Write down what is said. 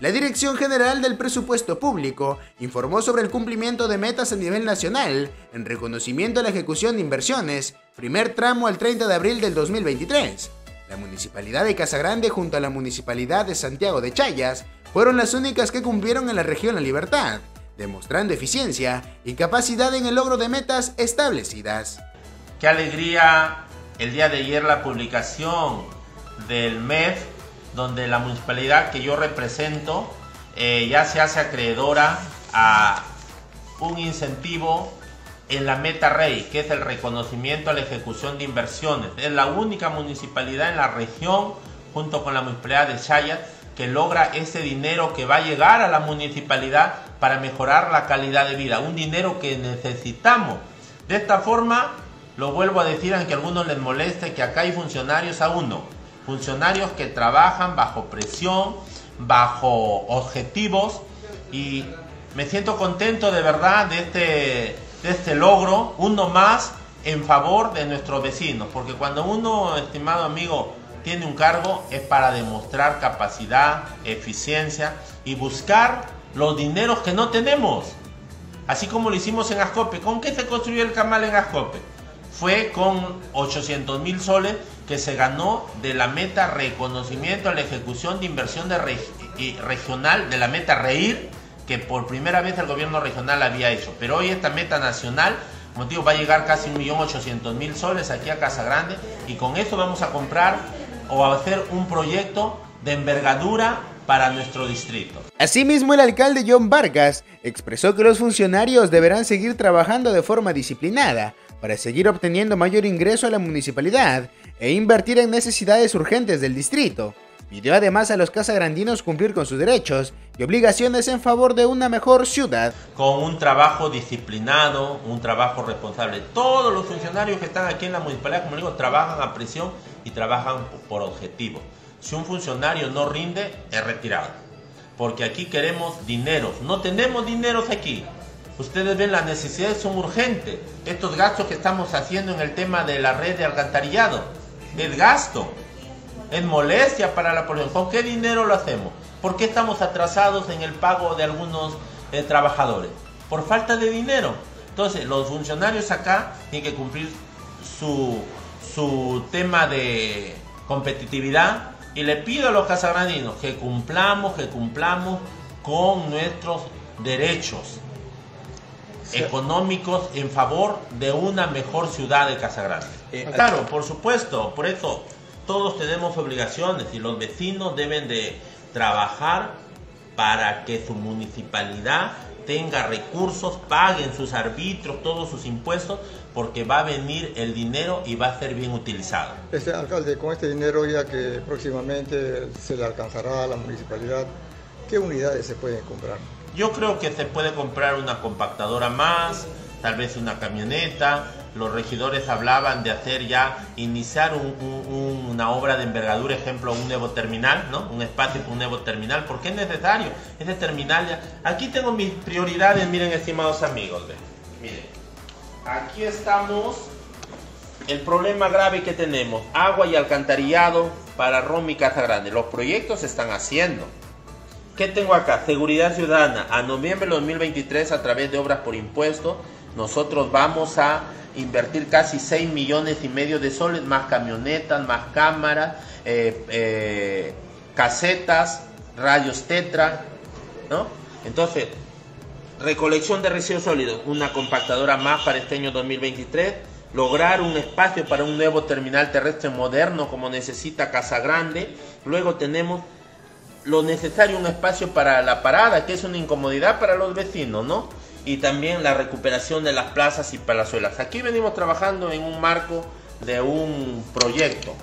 La Dirección General del Presupuesto Público informó sobre el cumplimiento de metas a nivel nacional en reconocimiento a la ejecución de inversiones, primer tramo al 30 de abril del 2023. La Municipalidad de Casagrande junto a la Municipalidad de Santiago de Chayas fueron las únicas que cumplieron en la región La Libertad, demostrando eficiencia y capacidad en el logro de metas establecidas. Qué alegría el día de ayer la publicación del MEF donde la municipalidad que yo represento eh, ya se hace acreedora a un incentivo en la meta rey, que es el reconocimiento a la ejecución de inversiones. Es la única municipalidad en la región, junto con la municipalidad de Chayat, que logra ese dinero que va a llegar a la municipalidad para mejorar la calidad de vida. Un dinero que necesitamos. De esta forma, lo vuelvo a decir, aunque a algunos les moleste, que acá hay funcionarios a uno funcionarios que trabajan bajo presión, bajo objetivos y me siento contento de verdad de este, de este logro, uno más en favor de nuestros vecinos, porque cuando uno, estimado amigo, tiene un cargo es para demostrar capacidad, eficiencia y buscar los dineros que no tenemos. Así como lo hicimos en Ascope. ¿Con qué se construyó el canal en Ascope? Fue con 800 mil soles que se ganó de la meta reconocimiento a la ejecución de inversión de regional, de la meta REIR, que por primera vez el gobierno regional había hecho. Pero hoy esta meta nacional, como digo, va a llegar casi 1.800.000 soles aquí a Casa Grande y con eso vamos a comprar o a hacer un proyecto de envergadura para nuestro distrito. Asimismo, el alcalde John Vargas expresó que los funcionarios deberán seguir trabajando de forma disciplinada para seguir obteniendo mayor ingreso a la municipalidad e invertir en necesidades urgentes del distrito. Pidió además a los casagrandinos cumplir con sus derechos y obligaciones en favor de una mejor ciudad. Con un trabajo disciplinado, un trabajo responsable. Todos los funcionarios que están aquí en la municipalidad, como digo, trabajan a presión y trabajan por objetivo. Si un funcionario no rinde, es retirado. Porque aquí queremos dinero. No tenemos dinero aquí. Ustedes ven, las necesidades son urgentes. Estos gastos que estamos haciendo en el tema de la red de alcantarillado, el gasto, es molestia para la población. ¿Con qué dinero lo hacemos? ¿Por qué estamos atrasados en el pago de algunos eh, trabajadores? Por falta de dinero. Entonces, los funcionarios acá tienen que cumplir su, su tema de competitividad y le pido a los casagraninos que cumplamos, que cumplamos con nuestros derechos económicos en favor de una mejor ciudad de Casagrande. Eh, claro, por supuesto, por eso todos tenemos obligaciones y los vecinos deben de trabajar para que su municipalidad tenga recursos, paguen sus arbitrios, todos sus impuestos, porque va a venir el dinero y va a ser bien utilizado. Este alcalde, con este dinero ya que próximamente se le alcanzará a la municipalidad, ¿qué unidades se pueden comprar? Yo creo que se puede comprar una compactadora más, tal vez una camioneta. Los regidores hablaban de hacer ya, iniciar una obra de envergadura, ejemplo, un nuevo terminal, ¿no? Un espacio para un nuevo terminal, porque es necesario. Ese terminal ya... Aquí tengo mis prioridades, miren, estimados amigos, Miren, aquí estamos. El problema grave que tenemos, agua y alcantarillado para Romy Casa Grande. Los proyectos se están haciendo. ¿Qué tengo acá? Seguridad Ciudadana. A noviembre de 2023, a través de obras por impuesto, nosotros vamos a invertir casi 6 millones y medio de soles, más camionetas, más cámaras, eh, eh, casetas, radios tetra, ¿no? Entonces, recolección de residuos sólidos, una compactadora más para este año 2023, lograr un espacio para un nuevo terminal terrestre moderno como necesita Casa Grande, luego tenemos lo necesario, un espacio para la parada, que es una incomodidad para los vecinos, ¿no? Y también la recuperación de las plazas y palazuelas. Aquí venimos trabajando en un marco de un proyecto